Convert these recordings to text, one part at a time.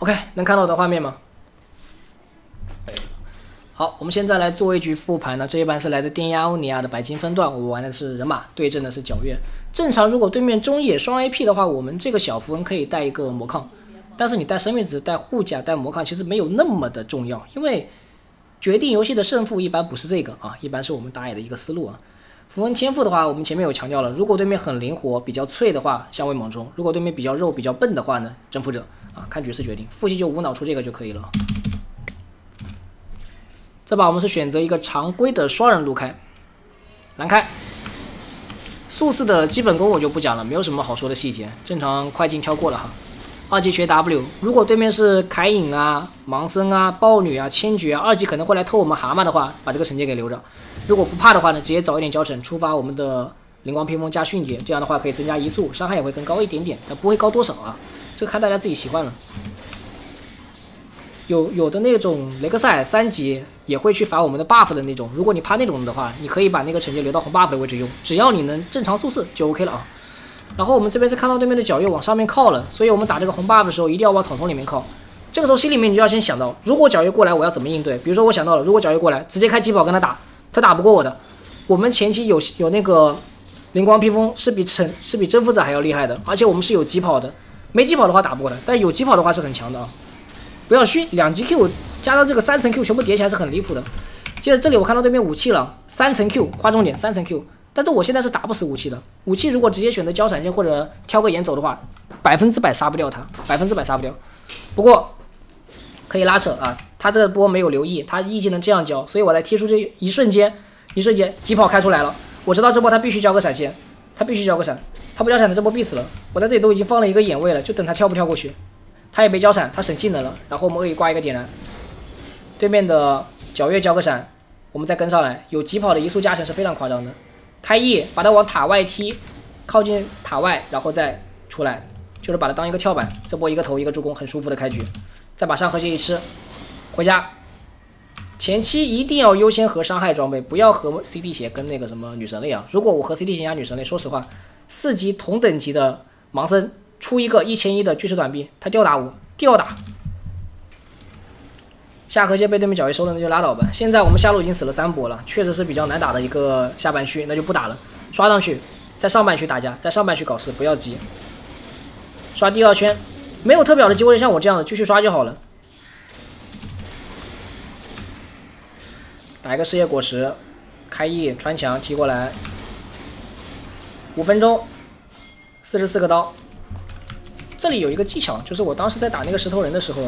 OK，能看到我的画面吗？好，我们现在来做一局复盘呢。这一盘是来自电压欧尼亚的白金分段，我玩的是人马，对阵的是皎月。正常，如果对面中野双 AP 的话，我们这个小符文可以带一个魔抗。但是你带生命值、带护甲、带魔抗，其实没有那么的重要，因为决定游戏的胜负一般不是这个啊，一般是我们打野的一个思路啊。符文天赋的话，我们前面有强调了，如果对面很灵活、比较脆的话，相位猛冲；如果对面比较肉、比较笨的话呢，征服者啊，看局势决定。副系就无脑出这个就可以了。这把我们是选择一个常规的双人路开，蓝开。速四的基本功我就不讲了，没有什么好说的细节，正常快进跳过了哈。二级学 W，如果对面是凯隐啊、盲僧啊、豹女啊、千珏啊，二级可能会来偷我们蛤蟆的话，把这个惩戒给留着。如果不怕的话呢，直接早一点交惩，触发我们的灵光披风加迅捷，这样的话可以增加移速，伤害也会更高一点点，但不会高多少啊，这看大家自己习惯了。有有的那种雷克赛三级也会去罚我们的 buff 的那种，如果你怕那种的话，你可以把那个惩戒留到红 buff 的位置用，只要你能正常速四就 OK 了啊。然后我们这边是看到对面的皎月往上面靠了，所以我们打这个红 buff 的时候一定要往草丛里面靠。这个时候心里面你就要先想到，如果皎月过来我要怎么应对？比如说我想到了，如果皎月过来直接开疾跑跟他打，他打不过我的。我们前期有有那个灵光披风是比惩是比征服者还要厉害的，而且我们是有疾跑的，没疾跑的话打不过的，但有疾跑的话是很强的啊。不要虚，两级 Q 加上这个三层 Q 全部叠起来是很离谱的。接着这里我看到对面武器了，三层 Q 划重点，三层 Q。但是我现在是打不死武器的，武器如果直接选择交闪现或者挑个眼走的话，百分之百杀不掉他，百分之百杀不掉。不过可以拉扯啊，他这波没有留意，他 E 技能这样交，所以我在踢出这一瞬间，一瞬间疾跑开出来了。我知道这波他必须交个闪现，他必须交个闪，他不交闪的这波必死了。我在这里都已经放了一个眼位了，就等他跳不跳过去。他也没交闪，他省技能了。然后我们可以挂一个点燃，对面的皎月交个闪，我们再跟上来，有疾跑的移速加成是非常夸张的。开 E，把它往塔外踢，靠近塔外，然后再出来，就是把它当一个跳板。这波一个头一个助攻，很舒服的开局。再把上河蟹一吃，回家。前期一定要优先合伤害装备，不要合 CD 鞋跟那个什么女神泪啊。如果我和 CD 鞋加女神泪，说实话，四级同等级的盲僧出一个一千一的巨石短臂，他吊打我，吊打。下河蟹被对面皎月收了，那就拉倒吧。现在我们下路已经死了三波了，确实是比较难打的一个下半区，那就不打了。刷上去，在上半区打架，在上半区搞事，不要急。刷第二圈，没有特表的机会，像我这样的继续刷就好了。打一个事业果实，开 E 穿墙踢过来，五分钟，四十四个刀。这里有一个技巧，就是我当时在打那个石头人的时候。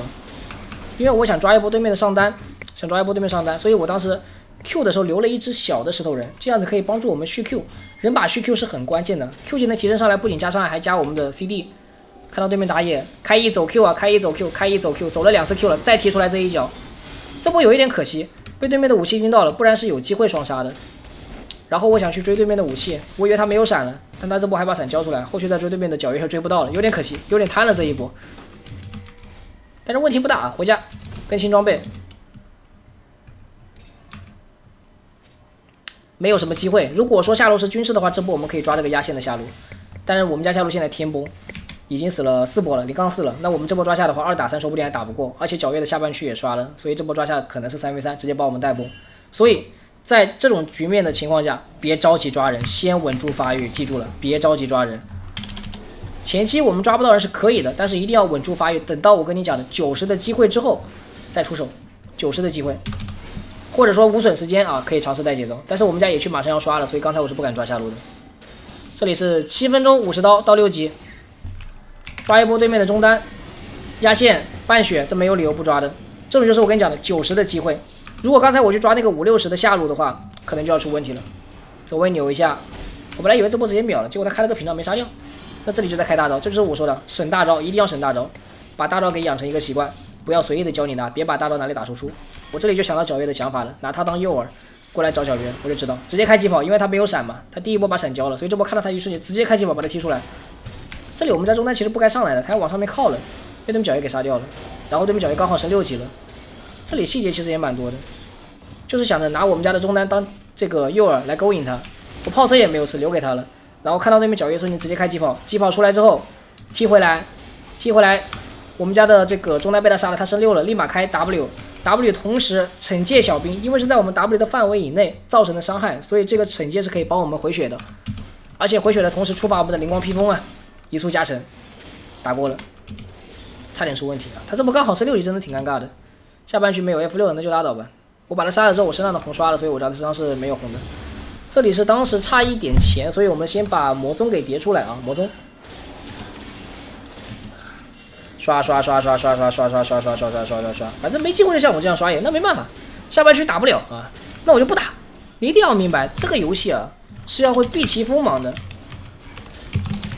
因为我想抓一波对面的上单，想抓一波对面上单，所以我当时 Q 的时候留了一只小的石头人，这样子可以帮助我们续 Q。人把续 Q 是很关键的，Q 技能提升上来，不仅加伤害，还加我们的 CD。看到对面打野开 E 走 Q 啊，开 E 走 Q，开 E 走 Q，走了两次 Q 了，再踢出来这一脚，这波有一点可惜，被对面的武器晕到了，不然是有机会双杀的。然后我想去追对面的武器，我以为他没有闪了，但他这波还把闪交出来，后续再追对面的皎月追不到了，有点可惜，有点贪了这一波。但是问题不大啊，回家更新装备，没有什么机会。如果说下路是军事的话，这波我们可以抓这个压线的下路。但是我们家下路现在天崩，已经死了四波了，零杠四了。那我们这波抓下的话，二打三说不定还打不过。而且皎月的下半区也刷了，所以这波抓下可能是三 v 三，直接把我们带崩。所以在这种局面的情况下，别着急抓人，先稳住发育，记住了，别着急抓人。前期我们抓不到人是可以的，但是一定要稳住发育。等到我跟你讲的九十的机会之后再出手，九十的机会，或者说无损时间啊，可以尝试带节奏。但是我们家野区马上要刷了，所以刚才我是不敢抓下路的。这里是七分钟五十刀到六级，抓一波对面的中单压线半血，这没有理由不抓的。这种就是我跟你讲的九十的机会。如果刚才我去抓那个五六十的下路的话，可能就要出问题了。走位扭一下，我本来以为这波直接秒了，结果他开了个屏障没杀掉。那这里就在开大招，这就是我说的省大招，一定要省大招，把大招给养成一个习惯，不要随意的教你拿，别把大招拿来打输出。我这里就想到皎月的想法了，拿他当诱饵，过来找皎月，我就知道直接开疾跑，因为他没有闪嘛，他第一波把闪交了，所以这波看到他一瞬间直接开疾跑把他踢出来。这里我们家中单其实不该上来的，他要往上面靠了，被对面皎月给杀掉了，然后对面皎月刚好升六级了，这里细节其实也蛮多的，就是想着拿我们家的中单当这个诱饵来勾引他，我炮车也没有吃，留给他了。然后看到对面皎月说你直接开疾跑，疾跑出来之后踢回来，踢回来，我们家的这个中单被他杀了，他升六了，立马开 W，W 同时惩戒小兵，因为是在我们 W 的范围以内造成的伤害，所以这个惩戒是可以帮我们回血的，而且回血的同时触发我们的灵光披风啊，移速加成，打过了，差点出问题了，他这么刚好升六级真的挺尴尬的，下半区没有 F 六那就拉倒吧，我把他杀了之后我身上的红刷了，所以我家的身上是没有红的，这里是当时差一点钱，所以我们先把魔宗给叠出来啊，魔宗。刷刷刷刷刷刷刷刷刷刷刷刷刷刷刷，反正没机会就像我这样刷野，那没办法，下半区打不了啊，那我就不打。一定要明白这个游戏啊是要会避其锋芒的，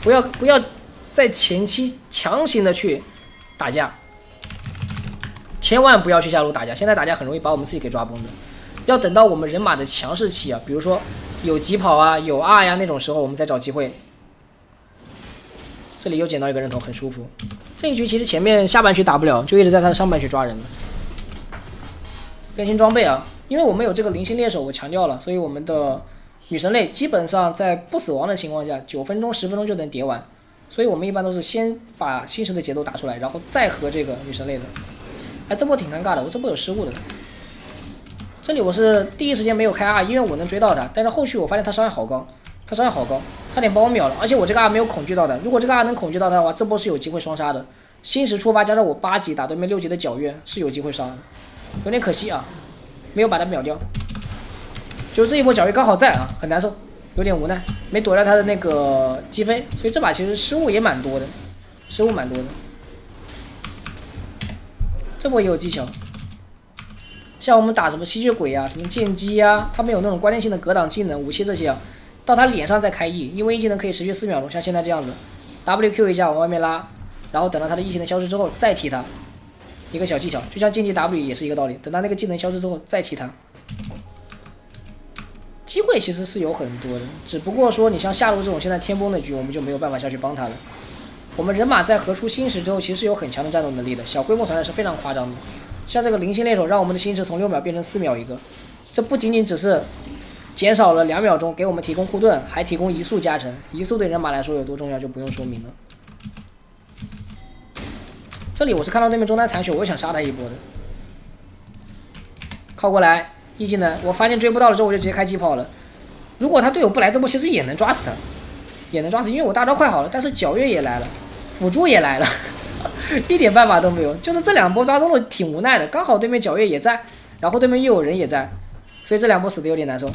不要不要在前期强行的去打架，千万不要去下路打架。现在打架很容易把我们自己给抓崩的，要等到我们人马的强势期啊，比如说有疾跑啊有 R 呀那种时候，我们再找机会。这里又捡到一个人头，很舒服。这一局其实前面下半区打不了，就一直在他的上半区抓人了。更新装备啊，因为我们有这个灵星猎手，我强调了，所以我们的女神类基本上在不死亡的情况下，九分钟、十分钟就能叠完。所以我们一般都是先把新神的节奏打出来，然后再和这个女神类的。哎，这波挺尴尬的，我这波有失误的。这里我是第一时间没有开 R，因为我能追到他，但是后续我发现他伤害好高，他伤害好高。差点把我秒了，而且我这个 R 没有恐惧到的。如果这个 R 能恐惧到他的话，这波是有机会双杀的。新时触发加上我八级打对面六级的皎月，是有机会杀的，有点可惜啊，没有把他秒掉。就这一波皎月刚好在啊，很难受，有点无奈，没躲掉他的那个击飞，所以这把其实失误也蛮多的，失误蛮多的。这波也有技巧，像我们打什么吸血鬼啊，什么剑姬啊，他们有那种关键性的格挡技能、武器这些啊。到他脸上再开 E，因为 E 技能可以持续四秒钟，像现在这样子，WQ 一下往外面拉，然后等到他的 E 技能消失之后再踢他，一个小技巧，就像竞技 W 也是一个道理，等他那个技能消失之后再踢他。机会其实是有很多的，只不过说你像下路这种现在天崩的局，我们就没有办法下去帮他了。我们人马在合出星石之后，其实有很强的战斗能力的，小规模团战是非常夸张的。像这个零星猎手，让我们的新时从六秒变成四秒一个，这不仅仅只是。减少了两秒钟，给我们提供护盾，还提供移速加成。移速对人马来说有多重要，就不用说明了。这里我是看到对面中单残血，我又想杀他一波的。靠过来，一技能，我发现追不到了之后，我就直接开疾跑了。如果他队友不来，这波其实也能抓死他，也能抓死，因为我大招快好了。但是皎月也来了，辅助也来了，一点办法都没有。就是这两波抓中路挺无奈的，刚好对面皎月也在，然后对面又有人也在，所以这两波死的有点难受。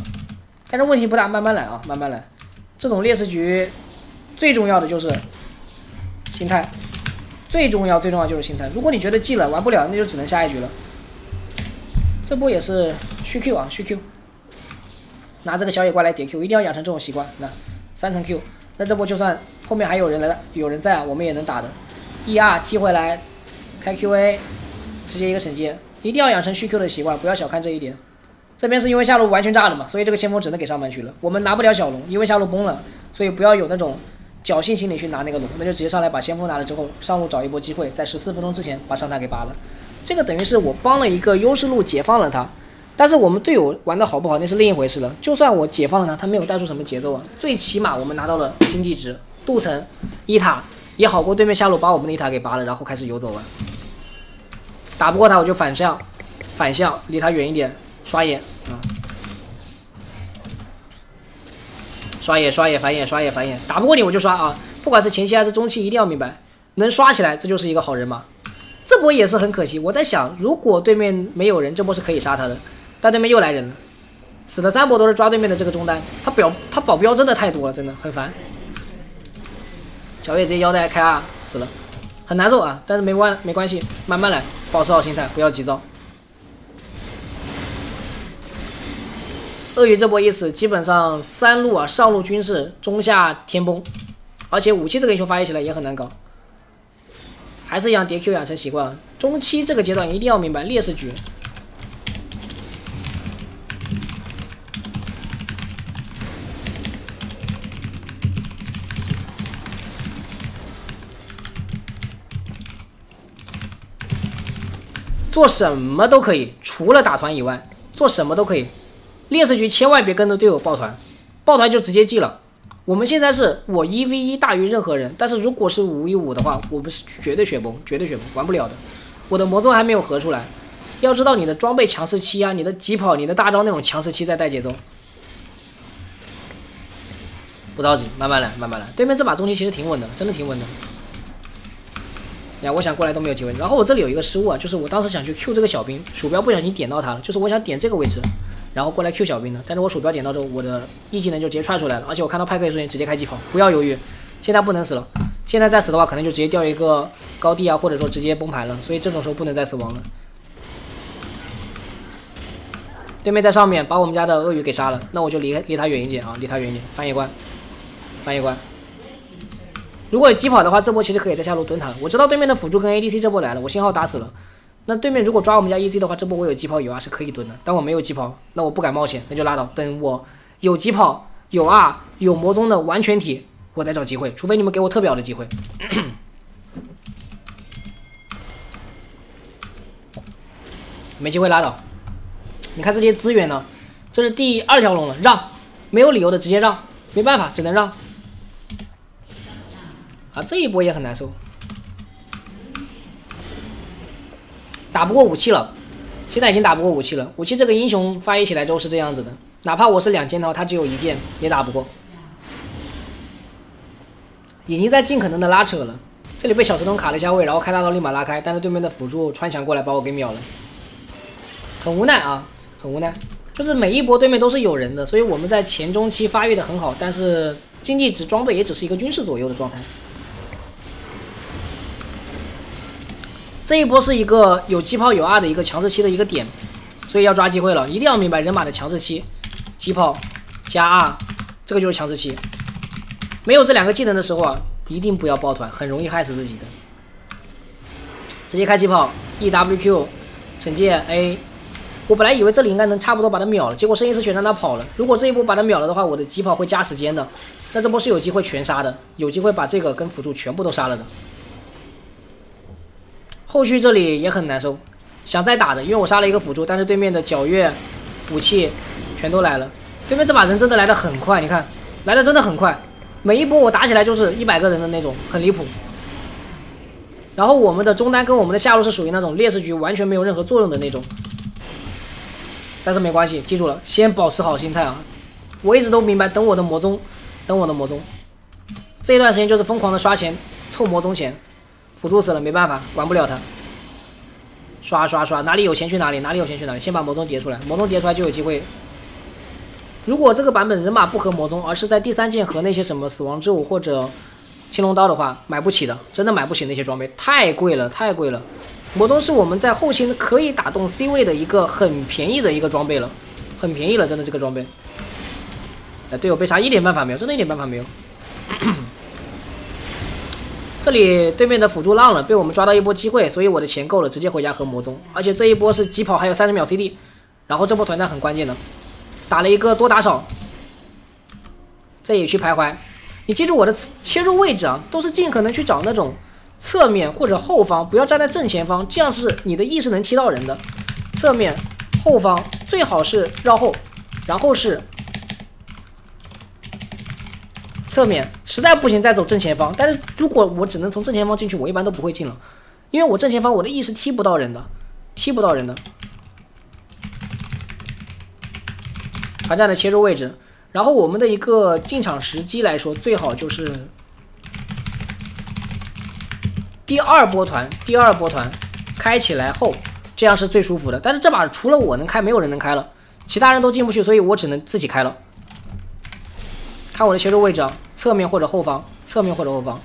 但是问题不大，慢慢来啊，慢慢来。这种劣势局最重要的就是心态，最重要最重要就是心态。如果你觉得记了玩不了，那就只能下一局了。这波也是续 Q 啊，续 Q，拿这个小野怪来叠 Q，一定要养成这种习惯。那三层 Q，那这波就算后面还有人来了，有人在啊，我们也能打的。E R 踢回来，开 Q A，直接一个惩戒，一定要养成续 Q 的习惯，不要小看这一点。这边是因为下路完全炸了嘛，所以这个先锋只能给上半区了。我们拿不了小龙，因为下路崩了，所以不要有那种侥幸心理去拿那个龙，那就直接上来把先锋拿了之后，上路找一波机会，在十四分钟之前把上塔给拔了。这个等于是我帮了一个优势路解放了他，但是我们队友玩的好不好那是另一回事了。就算我解放了他，他没有带出什么节奏啊，最起码我们拿到了经济值，镀层一塔也好过对面下路把我们的一塔给拔了，然后开始游走啊。打不过他我就反向，反向离他远一点。刷野啊！刷野刷野反野刷野反野，打不过你我就刷啊！不管是前期还是中期，一定要明白，能刷起来这就是一个好人嘛。这波也是很可惜，我在想，如果对面没有人，这波是可以杀他的，但对面又来人了，死了三波都是抓对面的这个中单，他表他保镖真的太多了，真的很烦。小月直接腰带开二死了，很难受啊！但是没关没关系，慢慢来，保持好心态，不要急躁。鳄鱼这波意思，基本上三路啊，上路军事，中下天崩，而且武器这个英雄发育起来也很难搞，还是一样叠 Q 养成习惯。中期这个阶段一定要明白劣势局，做什么都可以，除了打团以外，做什么都可以。劣势局千万别跟着队友抱团，抱团就直接记了。我们现在是我一 v 一大于任何人，但是如果是五 v 五的话，我们是绝对雪崩，绝对雪崩，玩不了的。我的魔宗还没有合出来，要知道你的装备强势期啊，你的疾跑、你的大招那种强势期在带节奏。不着急，慢慢来，慢慢来。对面这把中期其实挺稳的，真的挺稳的。呀，我想过来都没有机会。然后我这里有一个失误啊，就是我当时想去 Q 这个小兵，鼠标不小心点到他了。就是我想点这个位置，然后过来 Q 小兵的，但是我鼠标点到之后，我的一技能就直接踹出来了。而且我看到派克一瞬间，直接开疾跑，不要犹豫，现在不能死了。现在再死的话，可能就直接掉一个高地啊，或者说直接崩盘了。所以这种时候不能再死亡了。对面在上面把我们家的鳄鱼给杀了，那我就离离他远一点啊，离他远一点，翻一关，翻一关。如果有疾跑的话，这波其实可以在下路蹲他。我知道对面的辅助跟 ADC 这波来了，我信号打死了。那对面如果抓我们家 EZ 的话，这波我有疾跑有 R 是可以蹲的。但我没有疾跑，那我不敢冒险，那就拉倒。等我有疾跑有 R 有魔宗的完全体，我再找机会。除非你们给我特表的机会，没机会拉倒。你看这些资源呢，这是第二条龙了，让，没有理由的直接让，没办法，只能让。啊，这一波也很难受，打不过武器了，现在已经打不过武器了。武器这个英雄发育起来之后是这样子的，哪怕我是两件套，他只有一件也打不过，已经在尽可能的拉扯了。这里被小石头卡了一下位，然后开大刀立马拉开，但是对面的辅助穿墙过来把我给秒了，很无奈啊，很无奈。就是每一波对面都是有人的，所以我们在前中期发育的很好，但是经济值装备也只是一个军事左右的状态。这一波是一个有机炮有 R 的一个强势期的一个点，所以要抓机会了，一定要明白人马的强势期，疾跑加 R，这个就是强势期。没有这两个技能的时候啊，一定不要抱团，很容易害死自己的。直接开疾跑，E W Q，惩戒 A。我本来以为这里应该能差不多把他秒了，结果圣衣丝血让他跑了。如果这一波把他秒了的话，我的疾跑会加时间的，那这波是有机会全杀的，有机会把这个跟辅助全部都杀了的。后续这里也很难受，想再打的，因为我杀了一个辅助，但是对面的皎月武器全都来了。对面这把人真的来的很快，你看来的真的很快，每一波我打起来就是一百个人的那种，很离谱。然后我们的中单跟我们的下路是属于那种劣势局，完全没有任何作用的那种。但是没关系，记住了，先保持好心态啊！我一直都明白，等我的魔宗，等我的魔宗，这一段时间就是疯狂的刷钱，凑魔宗钱。辅助死了，没办法，管不了他。刷刷刷，哪里有钱去哪里，哪里有钱去哪里。先把魔宗叠出来，魔宗叠出来就有机会。如果这个版本人马不合魔宗，而是在第三件和那些什么死亡之舞或者青龙刀的话，买不起的，真的买不起那些装备，太贵了，太贵了。魔宗是我们在后期可以打动 C 位的一个很便宜的一个装备了，很便宜了，真的这个装备。哎，队友被杀一点办法没有，真的一点办法没有。这里对面的辅助浪了，被我们抓到一波机会，所以我的钱够了，直接回家和魔宗。而且这一波是疾跑，还有三十秒 CD，然后这波团战很关键的，打了一个多打少，这也去徘徊。你记住我的切入位置啊，都是尽可能去找那种侧面或者后方，不要站在正前方，这样是你的 E 是能踢到人的。侧面、后方最好是绕后，然后是。侧面实在不行再走正前方，但是如果我只能从正前方进去，我一般都不会进了，因为我正前方我的 E 是踢不到人的，踢不到人的。团战的切入位置，然后我们的一个进场时机来说，最好就是第二波团，第二波团开起来后，这样是最舒服的。但是这把除了我能开，没有人能开了，其他人都进不去，所以我只能自己开了。看我的切入位置啊，侧面或者后方，侧面或者后方，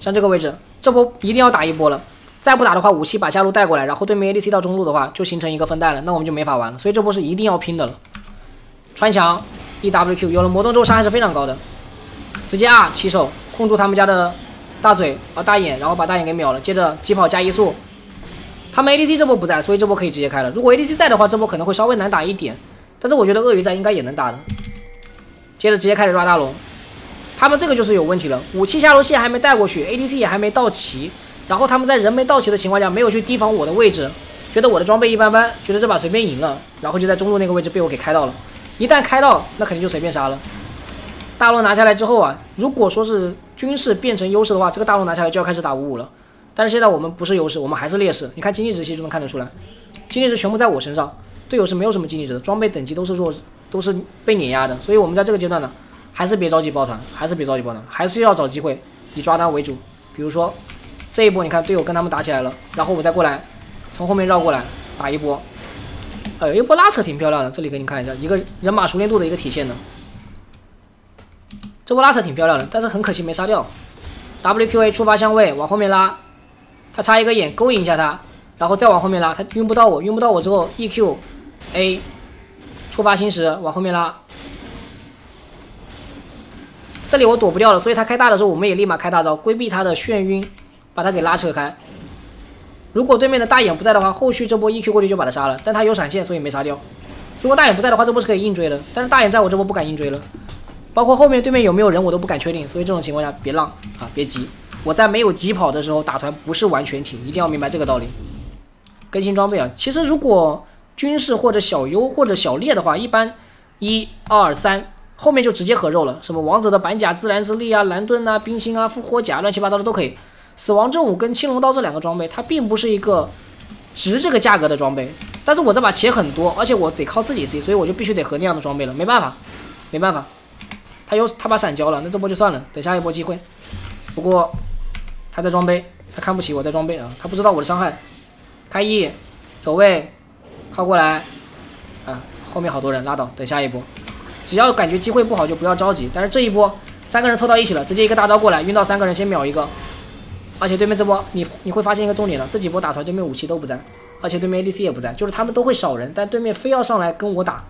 像这个位置，这波一定要打一波了，再不打的话，武器把下路带过来，然后对面 ADC 到中路的话，就形成一个分带了，那我们就没法玩了。所以这波是一定要拼的了。穿墙 EWQ 有了魔动之后伤害是非常高的，直接 R 起手控住他们家的大嘴啊大眼，然后把大眼给秒了，接着疾跑加移速。他们 ADC 这波不在，所以这波可以直接开了。如果 ADC 在的话，这波可能会稍微难打一点，但是我觉得鳄鱼在应该也能打的。接着直接开始抓大龙，他们这个就是有问题了，武器下路线还没带过去，ADC 也还没到齐，然后他们在人没到齐的情况下没有去提防我的位置，觉得我的装备一般般，觉得这把随便赢了，然后就在中路那个位置被我给开到了，一旦开到，那肯定就随便杀了。大龙拿下来之后啊，如果说是军事变成优势的话，这个大龙拿下来就要开始打五五了。但是现在我们不是优势，我们还是劣势。你看经济值其实就能看得出来，经济值全部在我身上，队友是没有什么经济值的，装备等级都是弱，都是被碾压的。所以我们在这个阶段呢，还是别着急抱团，还是别着急抱团，还是要找机会以抓单为主。比如说这一波，你看队友跟他们打起来了，然后我再过来从后面绕过来打一波，呃，一波拉扯挺漂亮的。这里给你看一下，一个人马熟练度的一个体现呢。这波拉扯挺漂亮的，但是很可惜没杀掉。WQA 触发相位往后面拉。他插一个眼勾引一下他，然后再往后面拉，他晕不到我，晕不到我之后，EQ，A，触发星石往后面拉，这里我躲不掉了，所以他开大的时候，我们也立马开大招规避他的眩晕，把他给拉扯开。如果对面的大眼不在的话，后续这波 EQ 过去就把他杀了，但他有闪现，所以没杀掉。如果大眼不在的话，这波是可以硬追的，但是大眼在我这波不敢硬追了，包括后面对面有没有人我都不敢确定，所以这种情况下别浪啊，别急。我在没有疾跑的时候打团不是完全挺，一定要明白这个道理。更新装备啊，其实如果军事或者小优或者小烈的话，一般一二三后面就直接合肉了。什么王者的板甲、自然之力啊、蓝盾啊、冰心啊、复活甲，乱七八糟的都可以。死亡正午跟青龙刀这两个装备，它并不是一个值这个价格的装备。但是我这把钱很多，而且我得靠自己 C，所以我就必须得合那样的装备了。没办法，没办法，他有他把闪交了，那这波就算了，等下一波机会。不过。他在装备，他看不起我在装备啊！他不知道我的伤害。开 E，走位，靠过来，啊，后面好多人拉倒，等下一波。只要感觉机会不好就不要着急。但是这一波三个人凑到一起了，直接一个大招过来，晕到三个人先秒一个。而且对面这波你你会发现一个重点了，这几波打团对面武器都不在，而且对面 ADC 也不在，就是他们都会少人，但对面非要上来跟我打，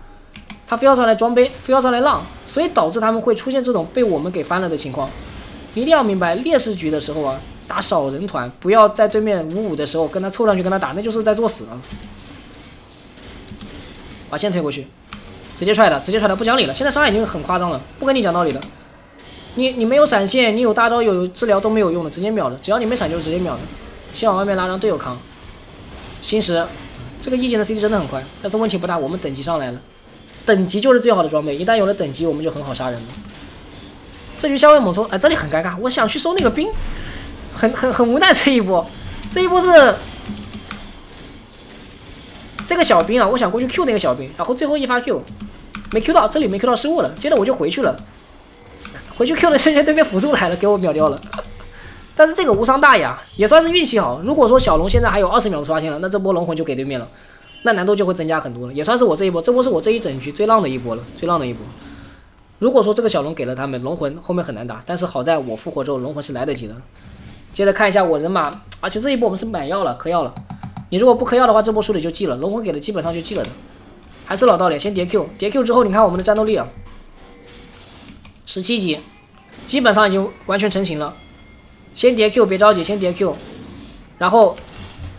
他非要上来装备，非要上来浪，所以导致他们会出现这种被我们给翻了的情况。一定要明白劣势局的时候啊。打少人团，不要在对面五五的时候跟他凑上去跟他打，那就是在作死啊！把线推过去，直接踹他，直接踹他，不讲理了。现在伤害已经很夸张了，不跟你讲道理了。你你没有闪现，你有大招有治疗都没有用的，直接秒的。只要你没闪就直接秒的。先往外面拉，让队友扛。星石，这个一级的 CD 真的很快，但是问题不大，我们等级上来了。等级就是最好的装备，一旦有了等级，我们就很好杀人了。这局下位猛冲，哎，这里很尴尬，我想去收那个兵。很很很无奈这一波，这一波是这个小兵啊，我想过去 Q 那个小兵，然后最后一发 Q 没 Q 到，这里没 Q 到失误了，接着我就回去了，回去 Q 的瞬间对面辅助来了，给我秒掉了。但是这个无伤大雅，也算是运气好。如果说小龙现在还有二十秒刷新了，那这波龙魂就给对面了，那难度就会增加很多了。也算是我这一波，这波是我这一整局最浪的一波了，最浪的一波。如果说这个小龙给了他们龙魂，后面很难打，但是好在我复活之后龙魂是来得及的。接着看一下我人马，而且这一波我们是买药了，嗑药了。你如果不嗑药的话，这波输的就记了。龙魂给的基本上就记了的。还是老道理，先叠 Q，叠 Q 之后，你看我们的战斗力啊，十七级，基本上已经完全成型了。先叠 Q，别着急，先叠 Q，然后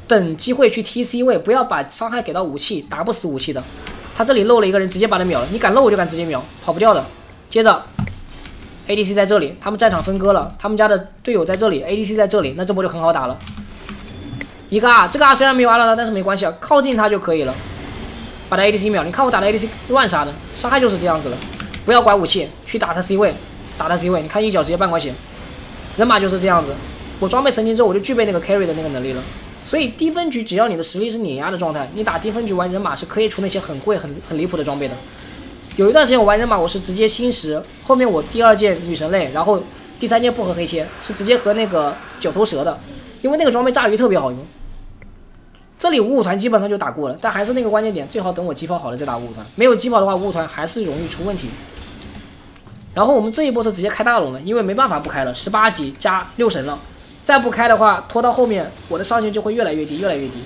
等机会去 T C 位，不要把伤害给到武器，打不死武器的。他这里漏了一个人，直接把他秒了。你敢漏我就敢直接秒，跑不掉的。接着。ADC 在这里，他们战场分割了，他们家的队友在这里，ADC 在这里，那这波就很好打了。一个 R，这个 R 虽然没有 R 了，但是没关系啊，靠近他就可以了，把他 ADC 秒。你看我打的 ADC 乱杀的，伤害就是这样子了。不要管武器，去打他 C 位，打他 C 位。你看一脚直接半关血，人马就是这样子。我装备成型之后，我就具备那个 carry 的那个能力了。所以低分局只要你的实力是碾压的状态，你打低分局玩人马是可以出那些很贵、很很离谱的装备的。有一段时间我玩人马，我是直接星石，后面我第二件女神类，然后第三件不合黑切，是直接和那个九头蛇的，因为那个装备炸鱼特别好用。这里五五团基本上就打过了，但还是那个关键点，最好等我机跑好了再打五五团，没有机跑的话五五团还是容易出问题。然后我们这一波是直接开大龙的，因为没办法不开了，十八级加六神了，再不开的话拖到后面我的上限就会越来越低，越来越低。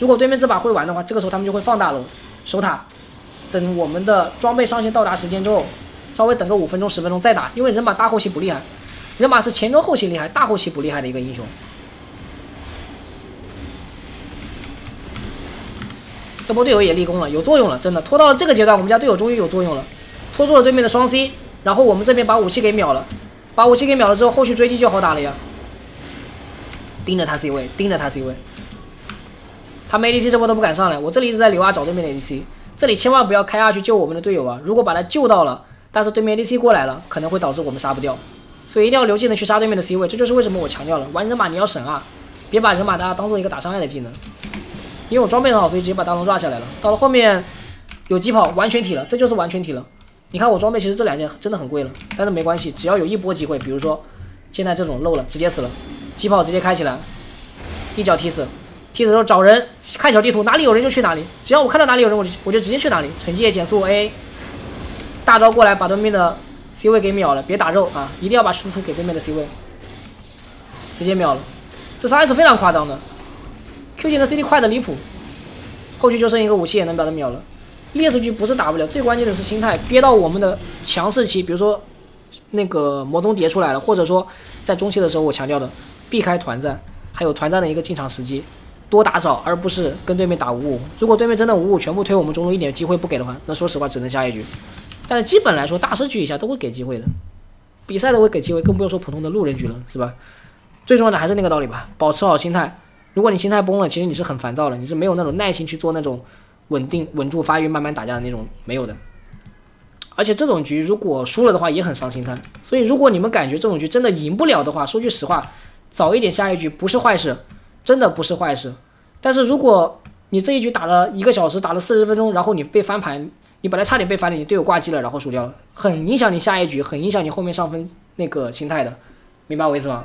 如果对面这把会玩的话，这个时候他们就会放大龙守塔。等我们的装备上线到达时间之后，稍微等个五分钟十分钟再打，因为人马大后期不厉害，人马是前中后期厉害，大后期不厉害的一个英雄。这波队友也立功了，有作用了，真的拖到了这个阶段，我们家队友终于有作用了，拖住了对面的双 C，然后我们这边把武器给秒了，把武器给秒了之后，后续追击就好打了呀。盯着他 C 位，盯着他 C 位，他们 ADC 这波都不敢上来，我这里一直在留啊找对面的 ADC。这里千万不要开下去救我们的队友啊！如果把他救到了，但是对面 ADC 过来了，可能会导致我们杀不掉，所以一定要留技能去杀对面的 C 位。这就是为什么我强调了玩人马你要省啊，别把人马大家当做一个打伤害的技能。因为我装备很好，所以直接把大龙抓下来了。到了后面有疾跑，完全体了，这就是完全体了。你看我装备其实这两件真的很贵了，但是没关系，只要有一波机会，比如说现在这种漏了，直接死了，疾跑直接开起来，一脚踢死。踢死之后找人，看小地图哪里有人就去哪里，只要我看到哪里有人，我就我就直接去哪里。惩戒减速 A，大招过来把对面的 C 位给秒了，别打肉啊，一定要把输出给对面的 C 位，直接秒了。这伤害是非常夸张的，Q 技能 CD 快的离谱，后续就剩一个武器也能把他秒了。劣势局不是打不了，最关键的是心态，憋到我们的强势期，比如说那个魔宗叠出来了，或者说在中期的时候我强调的避开团战，还有团战的一个进场时机。多打少，而不是跟对面打五五。如果对面真的五五全部推我们中路一点机会不给的话，那说实话只能下一局。但是基本来说，大师局以下都会给机会的，比赛都会给机会，更不用说普通的路人局了，是吧？最重要的还是那个道理吧，保持好心态。如果你心态崩了，其实你是很烦躁的，你是没有那种耐心去做那种稳定、稳住发育、慢慢打架的那种没有的。而且这种局如果输了的话也很伤心态。所以如果你们感觉这种局真的赢不了的话，说句实话，早一点下一局不是坏事。真的不是坏事，但是如果你这一局打了一个小时，打了四十分钟，然后你被翻盘，你本来差点被翻了，你队友挂机了，然后输掉了，很影响你下一局，很影响你后面上分那个心态的，明白我意思吗？